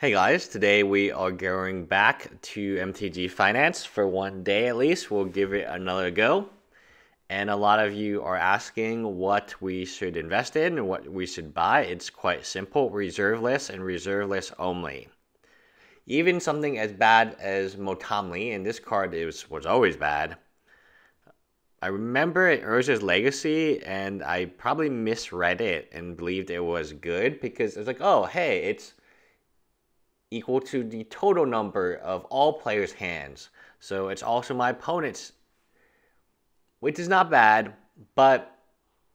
Hey guys, today we are going back to MTG Finance for one day at least. We'll give it another go. And a lot of you are asking what we should invest in and what we should buy. It's quite simple reserve list and reserve list only. Even something as bad as Multani, and this card is, was always bad. I remember it Urza's Legacy, and I probably misread it and believed it was good because it's like, oh, hey, it's equal to the total number of all players' hands. So it's also my opponent's, which is not bad, but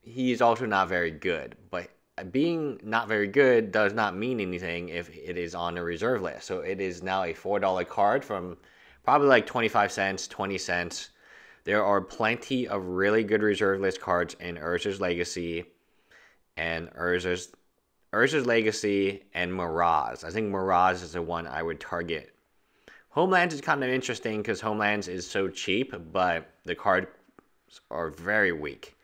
he's also not very good. But being not very good does not mean anything if it is on a reserve list. So it is now a $4 card from probably like 25 cents, 20 cents. There are plenty of really good reserve list cards in Urza's Legacy and Urza's Urza's Legacy and Mirage. I think Mirage is the one I would target. Homelands is kind of interesting because Homelands is so cheap, but the cards are very weak.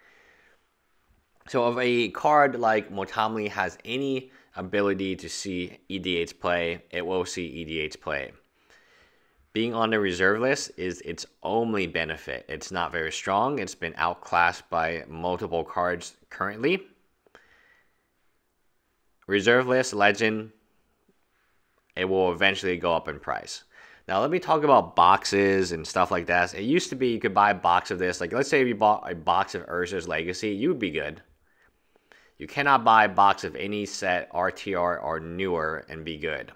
So if a card like Multani has any ability to see EDH play, it will see EDH play. Being on the reserve list is its only benefit. It's not very strong. It's been outclassed by multiple cards currently. Reserve list, legend, it will eventually go up in price. Now let me talk about boxes and stuff like that. It used to be you could buy a box of this. Like let's say if you bought a box of Urza's Legacy, you would be good. You cannot buy a box of any set RTR or newer and be good.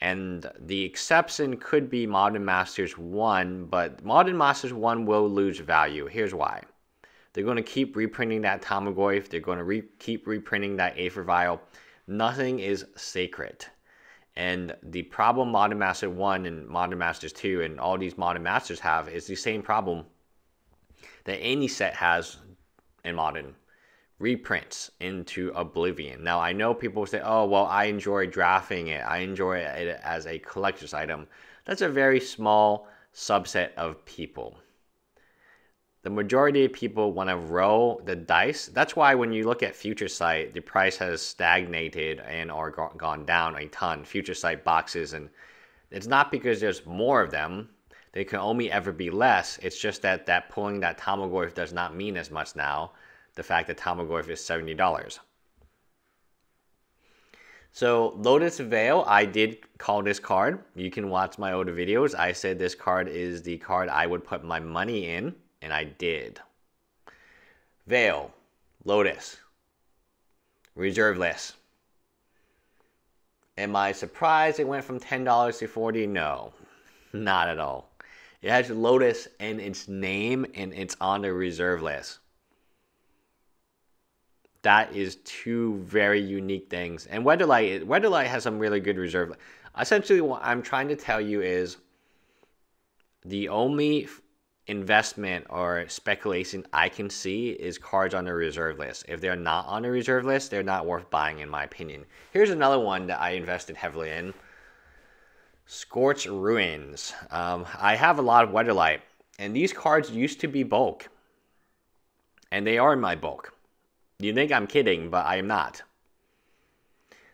And the exception could be Modern Masters 1, but Modern Masters 1 will lose value. Here's why. They're going to keep reprinting that Tarmogoyf. They're going to re keep reprinting that Aether Vial. Nothing is sacred. And the problem Modern Master 1 and Modern Masters 2 and all these Modern Masters have is the same problem that any set has in Modern reprints into Oblivion. Now, I know people say, oh, well, I enjoy drafting it, I enjoy it as a collector's item. That's a very small subset of people the majority of people want to roll the dice. That's why when you look at Future Sight, the price has stagnated and or gone down a ton. Future Sight boxes, and it's not because there's more of them. They can only ever be less. It's just that that pulling that Tarmogoyf does not mean as much now. The fact that Tarmogoyf is seventy dollars. So Lotus Vale, I did call this card. You can watch my older videos. I said this card is the card I would put my money in and I did. Vale, Lotus, reserve list. Am I surprised it went from $10 to 40 No, not at all. It has Lotus in its name and it's on the reserve list. That is two very unique things. And Weatherlight, Weatherlight has some really good reserve. Essentially, what I'm trying to tell you is the only investment or speculation I can see is cards on the reserve list. If they're not on the reserve list, they're not worth buying, in my opinion. Here's another one that I invested heavily in Scorch Ruins. Um, I have a lot of Weatherlight, and these cards used to be bulk, and they are in my bulk. You think I'm kidding, but I am not.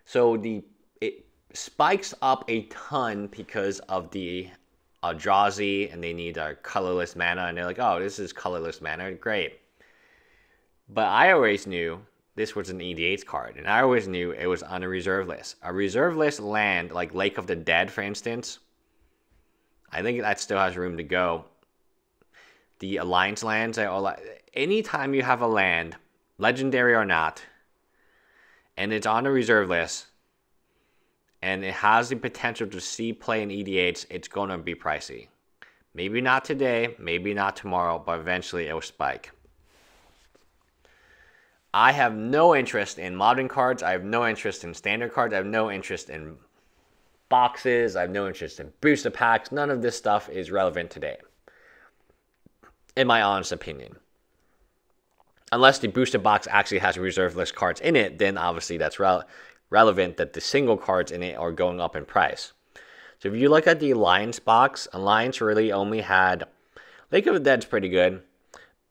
So the it spikes up a ton because of the Eldrazi and they need a colorless mana, and they're like, oh, this is colorless mana, great. But I always knew this was an EDH card, and I always knew it was on a reserve list. A reserve list land, like Lake of the Dead, for instance, I think that still has room to go. The Alliance lands, anytime you have a land, legendary or not, and it's on a reserve list, and it has the potential to see play in EDH, it's going to be pricey. Maybe not today, maybe not tomorrow, but eventually it will spike. I have no interest in modern cards. I have no interest in standard cards. I have no interest in boxes. I have no interest in booster packs. None of this stuff is relevant today, in my honest opinion. Unless the booster box actually has reserve list cards in it, then obviously that's relevant relevant that the single cards in it are going up in price. So if you look at the Alliance box, Alliance really only had Lake of the Dead's pretty good,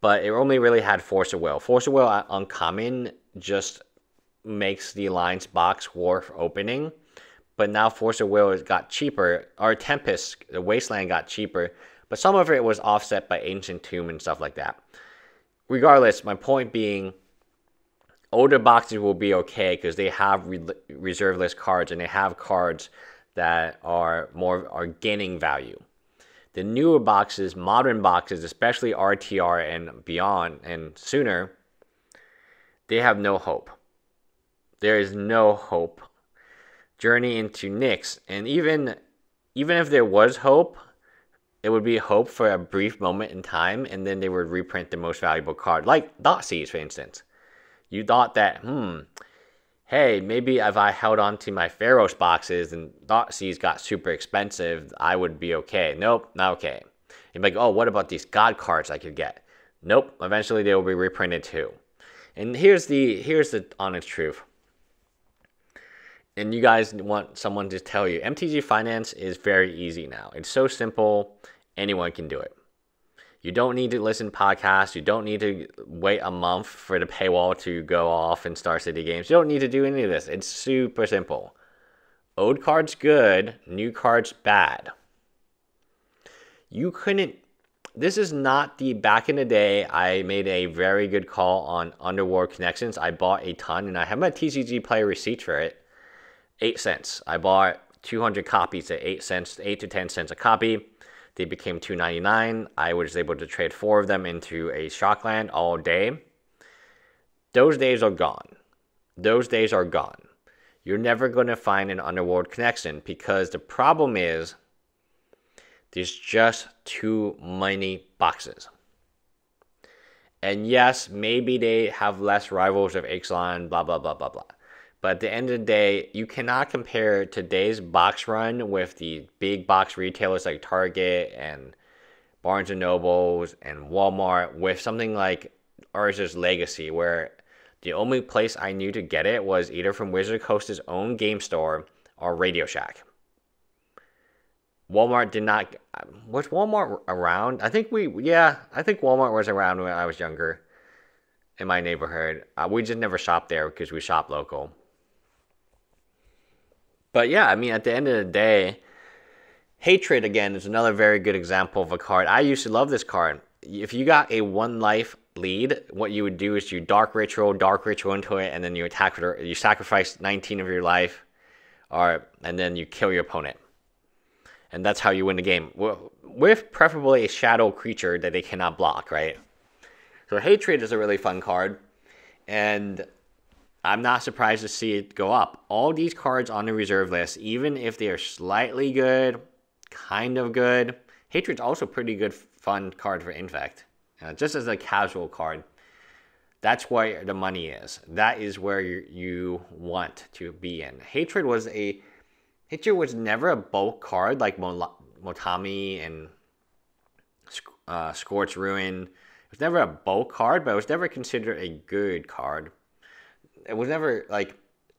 but it only really had Force of Will. Force of Will uh, uncommon just makes the Alliance box worth opening, but now Force of Will got cheaper. Or Tempest, the Wasteland got cheaper, but some of it was offset by Ancient Tomb and stuff like that. Regardless, my point being, older boxes will be okay because they have re- reserve list cards and they have cards that are more are gaining value. The newer boxes, modern boxes, especially RTR and beyond and sooner, they have no hope. There is no hope. Journey into Nyx, and even even if there was hope, it would be hope for a brief moment in time, and then they would reprint the most valuable card, like Thoughtseize, for instance. You thought that, hmm, hey, maybe if I held on to my Theros boxes and Thoughtseize got super expensive, I would be okay. Nope, not okay. You'd be like, oh, what about these God cards I could get? Nope, eventually they will be reprinted too. And here's the here's the honest truth. And you guys want someone to tell you MTG Finance is very easy now. It's so simple, anyone can do it. You don't need to listen to podcasts. You don't need to wait a month for the paywall to go off in Star City Games. You don't need to do any of this. It's super simple. Old cards good, new cards bad. You couldn't this is not the back in the day. I made a very good call on Underworld Connections. I bought a ton and I have my TCG player receipt for it. Eight cents. I bought 200 copies at eight cents, eight to 10 cents a copy. They became 299. I was able to trade four of them into a Shockland all day. Those days are gone. Those days are gone. You're never going to find an Underworld connection because the problem is there's just too many boxes. And yes, maybe they have less rivals of Ixalan, blah, blah, blah, blah, blah. But at the end of the day, you cannot compare today's box run with the big box retailers like Target and Barnes and Nobles and Walmart with something like Urza's Legacy, where the only place I knew to get it was either from Wizard Coast's own game store or Radio Shack. Walmart did not. Was Walmart around? I think we, yeah, I think Walmart was around when I was younger in my neighborhood. Uh, we just never shopped there because we shop local. But yeah, I mean, at the end of the day, Hatred again is another very good example of a card. I used to love this card. If you got a one life lead, what you would do is you dark ritual, dark ritual into it, and then you attack with You sacrifice 19 of your life, or and then you kill your opponent and that's how you win the game with preferably a shadow creature that they cannot block, right? So Hatred is a really fun card, and I'm not surprised to see it go up. All these cards on the reserve list, even if they are slightly good, kind of good, Hatred's also pretty good, fun card for Infect, uh, just as a casual card. That's where the money is. That is where you, you want to be in. Hatred was a Hitcher was never a bulk card like Multani and uh, Scorch Ruin. It was never a bulk card, but it was never considered a good card. It was never like.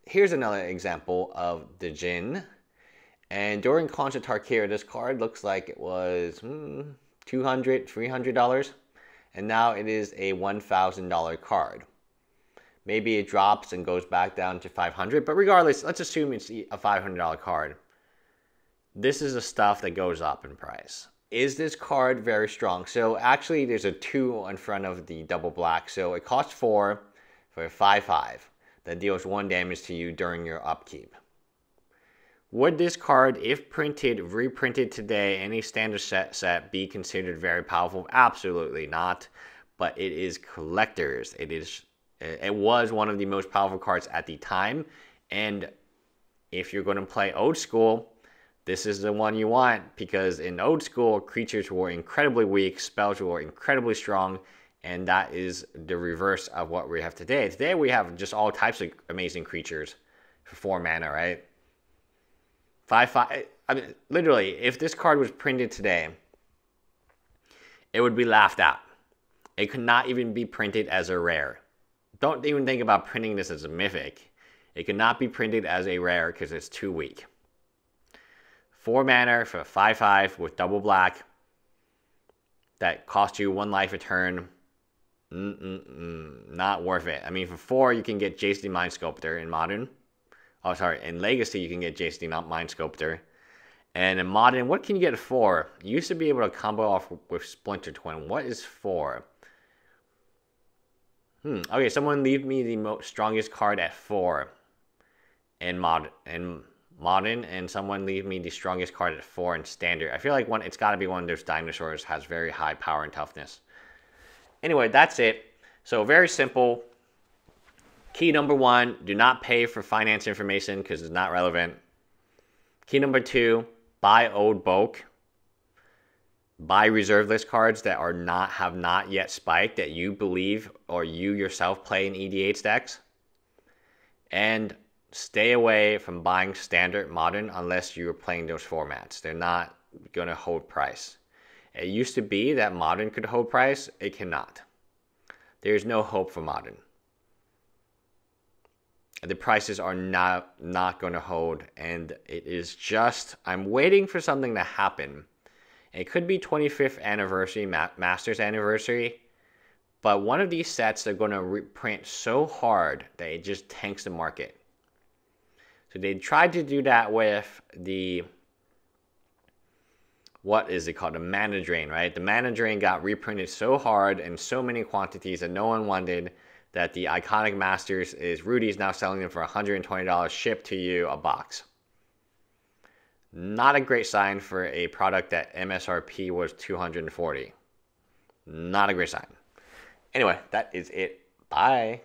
Here's another example of the Djinn. And during of Tarkir, this card looks like it was hmm, $200, $300. And now it is a $1,000 card. Maybe it drops and goes back down to 500, but regardless, let's assume it's a $500 card. This is the stuff that goes up in price. Is this card very strong? So actually there's a 2 in front of the double black. So it costs 4 for a 5-5 that deals 1 damage to you during your upkeep. Would this card, if printed, reprinted today, any standard set set, be considered very powerful? Absolutely not. But it is collectors. It is it was one of the most powerful cards at the time. And if you're going to play old school, this is the one you want because in old school, creatures were incredibly weak, spells were incredibly strong, and that is the reverse of what we have today. Today we have just all types of amazing creatures for four mana, right? Five five. I mean, literally, if this card was printed today, it would be laughed at. It could not even be printed as a rare. Don't even think about printing this as a mythic. It cannot be printed as a rare because it's too weak. 4 mana for 5 5 with double black that costs you 1 life a turn. Mm-mm-mm, not worth it. I mean, for 4, you can get the Mind Sculptor in Modern Oh, sorry. In Legacy, you can get Jace the, Mind Sculptor. And in Modern, what can you get for? You used to be able to combo off with Splinter Twin. What is four? Hmm. Okay, someone leave me the strongest card at four. In mod in modern, and someone leave me the strongest card at four in standard. I feel like one. It's got to be one of those dinosaurs has very high power and toughness. Anyway, that's it. So very simple. Key number one: Do not pay for finance information because it's not relevant. Key number two: Buy old bulk buy reserve list cards that are not have not yet spiked that you believe or you yourself play in EDH decks. And stay away from buying standard modern unless you're playing those formats. They're not going to hold price. It used to be that modern could hold price, it cannot. There's no hope for modern. The prices are not not going to hold and it is just I'm waiting for something to happen it could be 25th anniversary, Masters anniversary, but one of these sets they're going to reprint so hard that it just tanks the market. So they tried to do that with the what is it called? The mana drain, right? The mana drain got reprinted so hard in so many quantities that no one wanted that the iconic masters is Rudy's now selling them for $120 shipped to you a box. Not a great sign for a product that MSRP was 240. Not a great sign. Anyway, that is it. Bye.